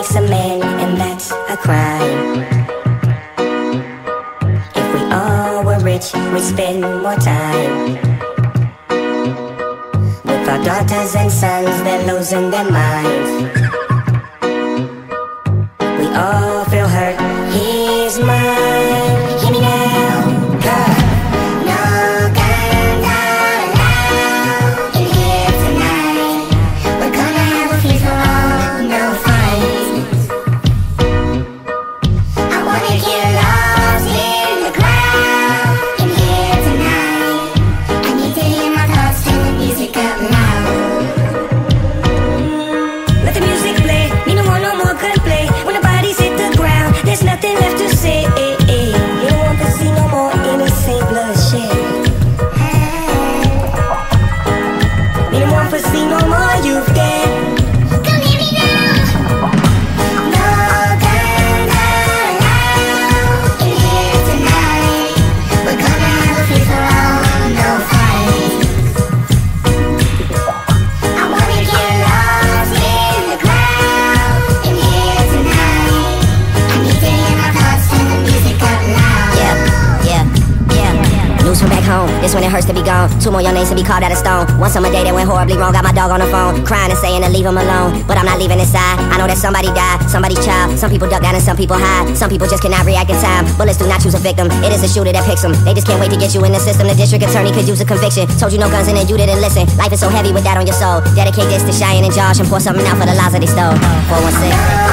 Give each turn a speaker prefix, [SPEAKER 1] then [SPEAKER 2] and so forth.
[SPEAKER 1] makes a man, and that's a crime. If we all were rich, we'd spend more time. With our daughters and sons, they're losing their minds. We all feel hurt. He's mine.
[SPEAKER 2] This when it hurts to be gone. Two more young names to be carved out of stone. One summer day that went horribly wrong. Got my dog on the phone, crying and saying to leave him alone. But I'm not leaving inside. I know that somebody died, somebody's child. Some people duck down and some people hide. Some people just cannot react in time. Bullets do not choose a victim. It is the shooter that picks them. They just can't wait to get you in the system. The district attorney could use a conviction. Told you no guns and then you didn't listen. Life is so heavy with that on your soul. Dedicate this to Shyanne and Josh and pour something out for the lives that they stole. 416.